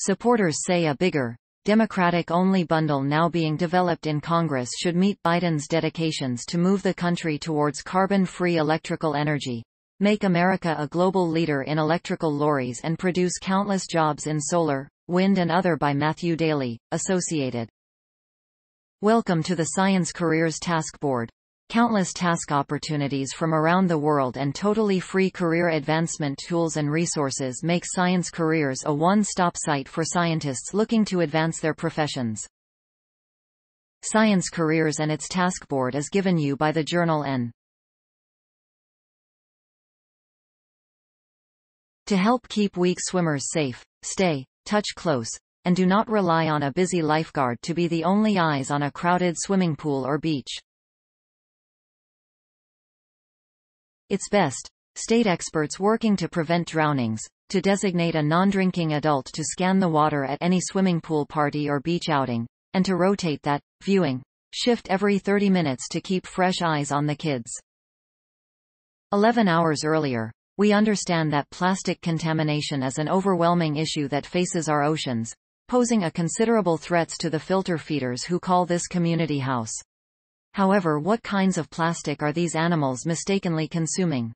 Supporters say a bigger, Democratic-only bundle now being developed in Congress should meet Biden's dedications to move the country towards carbon-free electrical energy, make America a global leader in electrical lorries and produce countless jobs in solar, wind and other by Matthew Daly, Associated. Welcome to the Science Careers Task Board. Countless task opportunities from around the world and totally free career advancement tools and resources make science careers a one-stop site for scientists looking to advance their professions. Science Careers and its task board is given you by the journal N. To help keep weak swimmers safe, stay, touch close, and do not rely on a busy lifeguard to be the only eyes on a crowded swimming pool or beach. It's best. State experts working to prevent drownings, to designate a non-drinking adult to scan the water at any swimming pool party or beach outing, and to rotate that, viewing, shift every 30 minutes to keep fresh eyes on the kids. 11 hours earlier, we understand that plastic contamination is an overwhelming issue that faces our oceans, posing a considerable threats to the filter feeders who call this community house. However what kinds of plastic are these animals mistakenly consuming?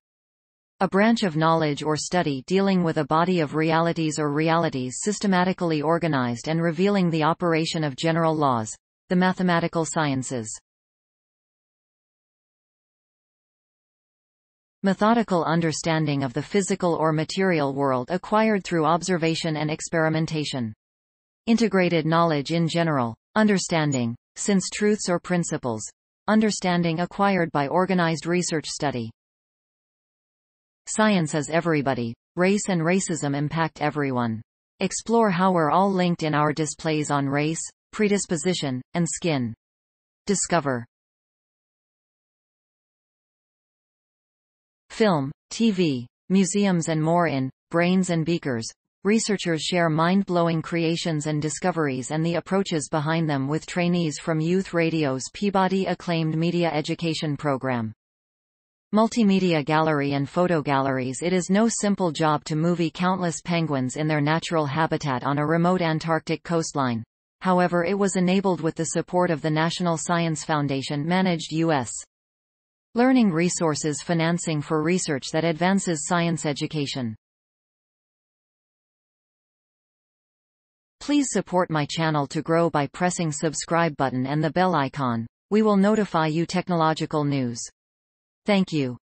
A branch of knowledge or study dealing with a body of realities or realities systematically organized and revealing the operation of general laws. The mathematical sciences. Methodical understanding of the physical or material world acquired through observation and experimentation. Integrated knowledge in general. Understanding. Since truths or principles understanding acquired by organized research study. Science is everybody. Race and racism impact everyone. Explore how we're all linked in our displays on race, predisposition, and skin. Discover. Film, TV, museums and more in Brains and Beakers, Researchers share mind-blowing creations and discoveries and the approaches behind them with trainees from Youth Radio's Peabody acclaimed media education program. Multimedia gallery and photo galleries It is no simple job to movie countless penguins in their natural habitat on a remote Antarctic coastline. However it was enabled with the support of the National Science Foundation managed U.S. Learning resources financing for research that advances science education. Please support my channel to grow by pressing subscribe button and the bell icon. We will notify you technological news. Thank you.